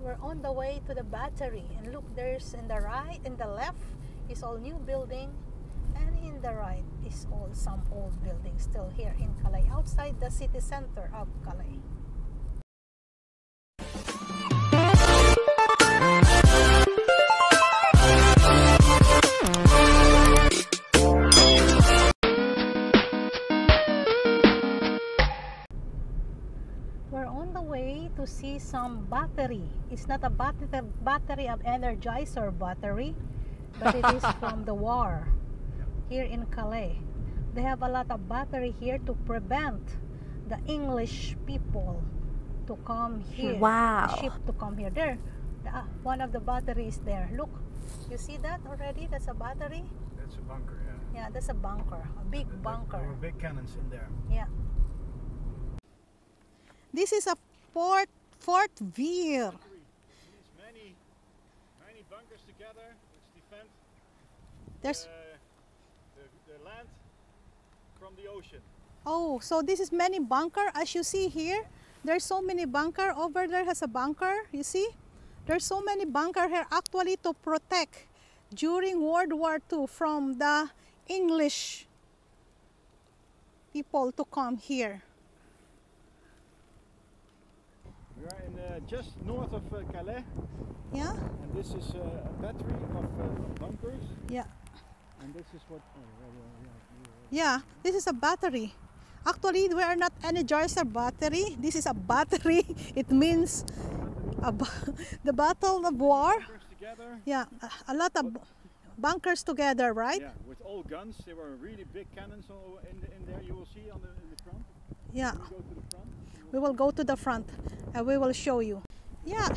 we're on the way to the battery and look there's in the right in the left is all new building and in the right is all some old building still here in Calais outside the city center of Calais see some battery. It's not a battery, battery of Energizer battery, but it is from the war here in Calais. They have a lot of battery here to prevent the English people to come here. Wow. Ship to come here. There, the, uh, one of the batteries there. Look, you see that already? That's a battery. That's a bunker, yeah. Yeah, that's a bunker, a big There- bunker. There were big cannons in there. Yeah. This is a Fort Fort Vert. Many, many bunkers together which defend There's uh, the, the land from the ocean. oh, so this is many bunker as you see here. There's so many bunker over there has a bunker. You see, there's so many bunker here actually to protect during World War II from the English people to come here. We are in uh, just north of uh, Calais, Yeah, and this is uh, a battery of uh, bunkers. yeah, And this is what. Oh, yeah. This is a battery. Actually, we are not energizer battery. This is a battery. It means a ba- the battle of war. yeah. Bunkers together. Yeah, a, a lot of bunkers together, right? Yeah, with all guns. There were really big cannons in, the, in there. You will see on the, in the front. Yeah. We go to the front. We will go to the front and we will show you. Yeah,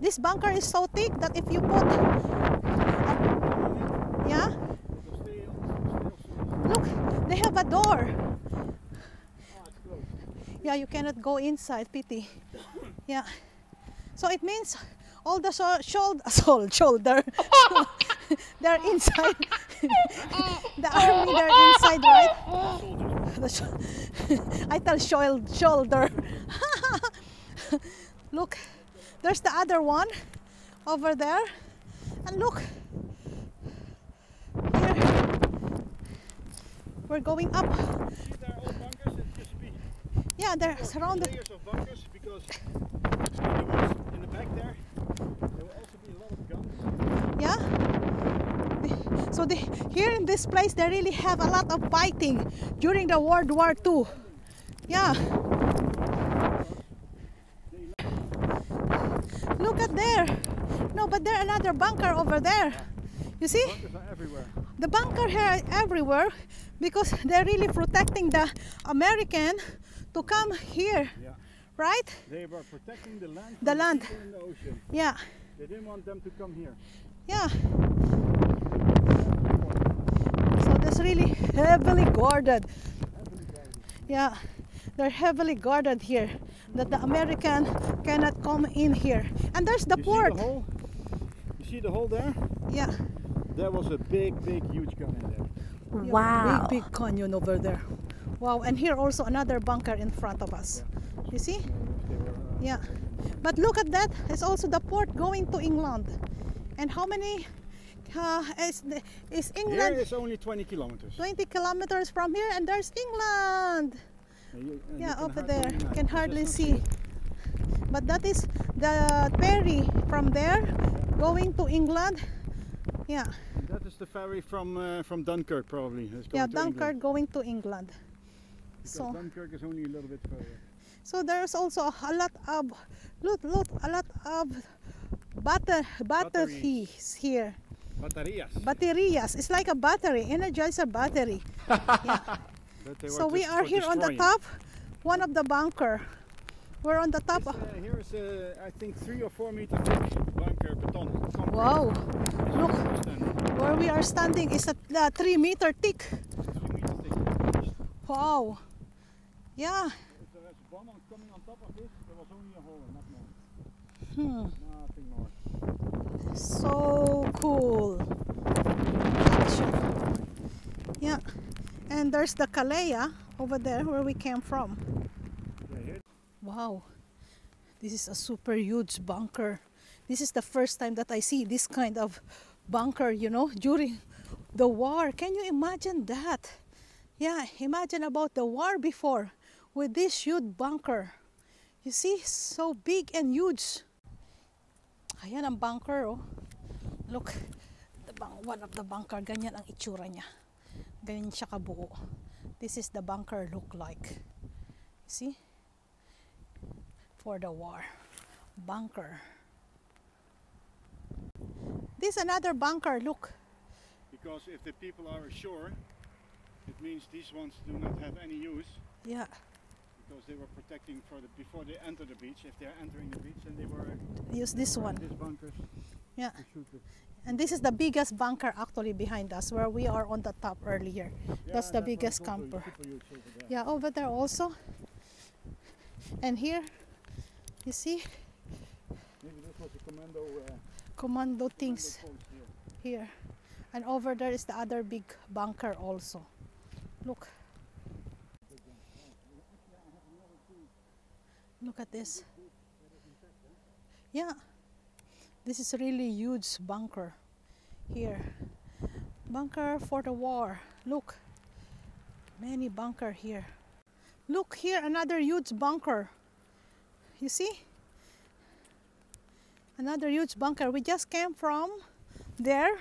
this bunker is so thick that if you put, yeah, look, they have a door. Yeah, you cannot go inside, pity. Yeah. So it means all the so- shoulder, sol- shoulder, they're inside. the army, they're inside, right? Soldiers. The sh- I tell shoul- shoulder. look, there's the other one over there. And look, here, we're going up. See there are all bunkers. It used to be Yeah, they're surrounded. layers of bunkers because in the woods in the back there will also be a lot of guns. Yeah. The- So the, here in this place, they really have a lot of fighting during the World War II. Yeah. Look at there. No, but there another bunker over there. You see? Everywhere. The bunker here everywhere because they're really protecting the American to come here, Yeah. right? They were protecting the land. The land. the ocean. Yeah. They didn't want them to come here. Yeah. So that's really heavily guarded. Yeah, they're heavily guarded here. That the American cannot come in here. And there's the you port. See the hole? You see the hole there? Yeah. There was a big, big, huge gun in there. yeah, Wow. Big, big canyon over there. Wow. And here also another bunker in front of us. You see? They were, uh, Yeah. But look at that. It's also the port going to England. And how many uh, is England? is only 20 kilometers. 20 kilometers from here and there's England. And you- and Yeah, over there. imagine. Can hardly see. But that is the ferry from there going to England. Yeah, And That is the ferry from uh, from Dunkirk, probably. It's yeah, to England. Dunkirk going to England. Because So, Dunkirk is only a little bit further. so there's also a lot of, look, look, a lot of batter, batteries here. Baterias. Baterias. It's like a battery, energizer battery. Yeah. So we are here on the top, one of the bunker. We're on the top. This, uh, here is a, I think, three or four meter thick bunker beton. concrete. Wow, This look. where we're standing. where we are standing is a uh, three meter thick. Three meter thick. Wow. Yeah. If there was a bomb coming on top of this, there was only a hole, not more. Hmm. Nothing more. So cool. Yeah. And there's the Calais over there where we came from. Wow. This is a super huge bunker. This is the first time that I see this kind of bunker, you know, during the war. Can you imagine that? Yeah, imagine about the war before with this huge bunker. You see, so big and huge. Ayan ang bunker, oh. Look, the bun- one of the bunker, ganyan ang itsura niya. Ganyan siya kabuo. This is the bunker look like. See? For the war. Bunker. This another bunker, look. Because if the people are ashore, it means these ones do not have any use Yeah. Because they were protecting for the before they enter the beach. If they're entering the beach, then they were Use this one. these bunkers Yeah. to shoot the. And this is the biggest bunker actually behind us where we are on the top earlier. That's the one biggest camper. over. Yeah, over there also. And here, you see, Maybe this was a commando. Uh, commando commando things post here. here. And over there is the other big bunker also. Look. Look at this. Yeah. This is a really huge bunker here. Bunker for the war. Look. Many bunker here. Look here another huge bunker. You see? Another huge bunker. We just came from there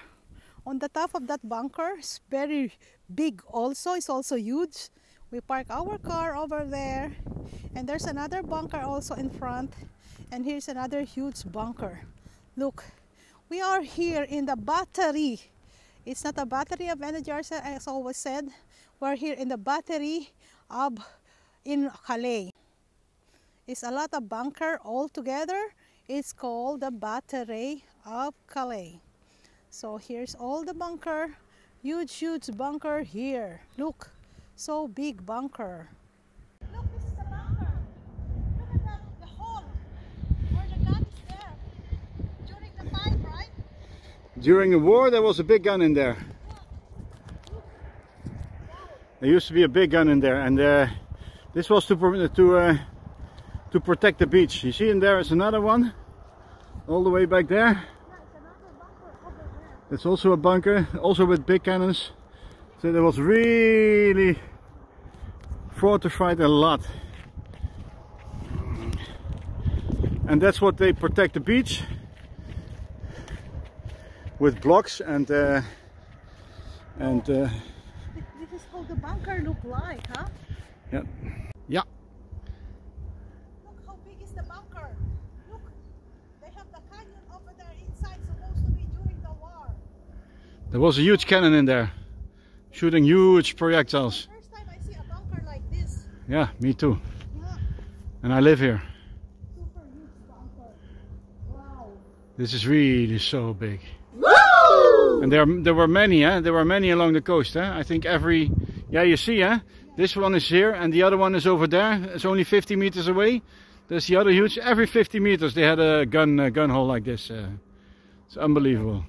on the top of that bunker. It's very big also. It's also huge. We park our car over there. And there's another bunker also in front. And here's another huge bunker. Look, we are here in the battery. It's not a battery of energy, as always said. We're here in the battery of in Calais. It's a lot of bunker all together. It's called the battery of Calais. So here's all the bunker. Huge, huge bunker here. Look, so big bunker. Look, this is the bunker. Look at that, the hole where the gun is there. During the fight, right? During the war, there was a big gun in there. There used to be a big gun in there, and uh, this was to to uh, to protect the beach. You see, in there is another one, all the way back there. Yeah, it's another bunker over there. It's also a bunker, also with big cannons. So there was really fortified a lot. And that's what they protect the beach with blocks and uh, and uh, This this is how the bunker look like, huh? yeah, yeah. Look how big is the bunker. Look, they have the canyon over there inside, supposed to be during the war. There was a huge cannon in there, shooting huge projectiles. First time I see a bunker like this. Yeah, me too. Yeah, And I live here. super huge bunker. Wow. This is really so big. And there, there were many, eh? There were many along the coast, eh? I think every, yeah, you see, eh? This one is here, and the other one is over there. It's only 50 meters away. There's the other huge. Every 50 meters, they had a gun, uh, gun hole like this. Uh, it's unbelievable.